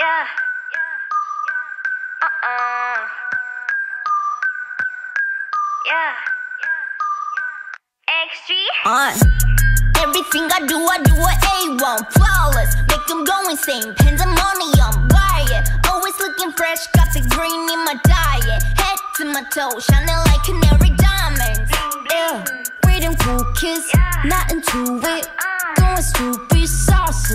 Yeah. Uh-uh. Yeah. XG. On. Everything I do, I do a A1. Flawless. Make them go insane. Pandemonium. Riot. Always looking fresh. Got the green in my diet. Head to my toe. Shining like canary diamonds. Yeah. Freedom cool kiss. Not into it. Uh-uh. Going stupid sauce.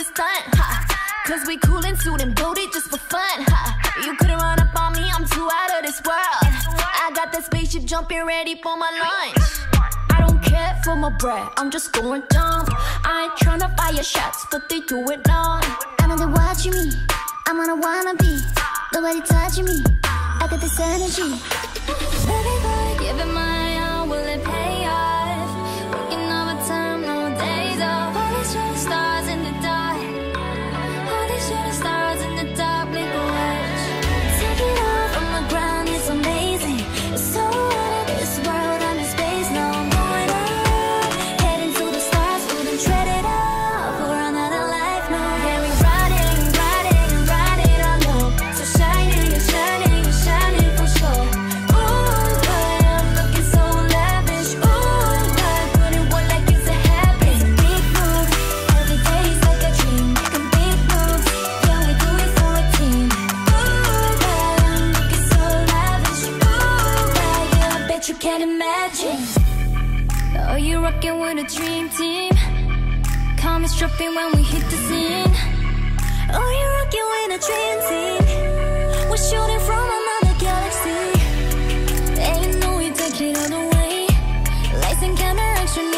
a stunt, ha. Cause we cool and suit and booted just for fun, ha. You couldn't run up on me, I'm too out of this world. I got that spaceship jumping ready for my lunch. I don't care for my bread, I'm just going dumb. I ain't tryna fire shots, but they do it long. I know they're watching me, I'm on a wannabe. Nobody touching me, I got this energy. can't imagine. Oh, you rocking with a dream team. Comments dropping when we hit the scene. Oh, you rocking with a dream team. We're shooting from another galaxy. Ain't no way we take it all the way. Lights and camera action,